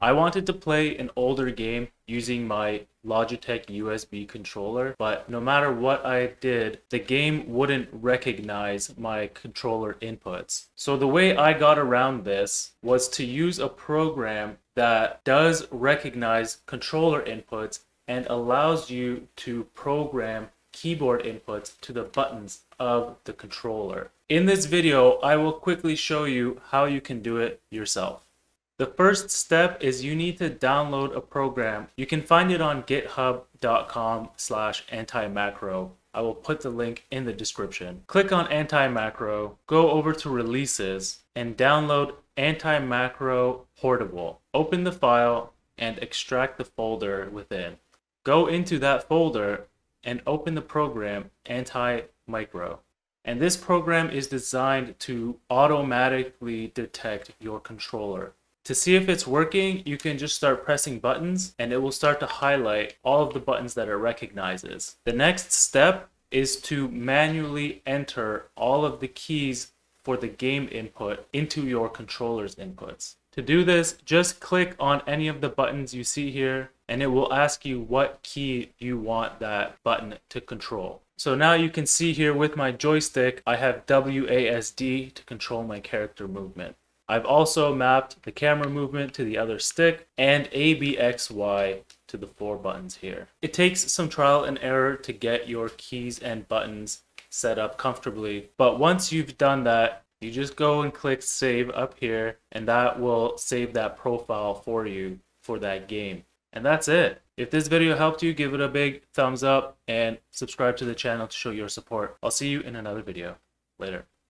I wanted to play an older game using my Logitech USB controller, but no matter what I did, the game wouldn't recognize my controller inputs. So the way I got around this was to use a program that does recognize controller inputs and allows you to program keyboard inputs to the buttons of the controller. In this video, I will quickly show you how you can do it yourself. The first step is you need to download a program. You can find it on github.com slash AntiMicro. I will put the link in the description. Click on AntiMicro, go over to releases, and download AntiMicro portable. Open the file and extract the folder within. Go into that folder and open the program AntiMicro. And this program is designed to automatically detect your controller. To see if it's working, you can just start pressing buttons and it will start to highlight all of the buttons that it recognizes. The next step is to manually enter all of the keys for the game input into your controller's inputs. To do this, just click on any of the buttons you see here and it will ask you what key you want that button to control. So now you can see here with my joystick, I have WASD to control my character movement. I've also mapped the camera movement to the other stick and ABXY to the four buttons here. It takes some trial and error to get your keys and buttons set up comfortably, but once you've done that, you just go and click save up here and that will save that profile for you for that game. And that's it. If this video helped you, give it a big thumbs up and subscribe to the channel to show your support. I'll see you in another video. Later.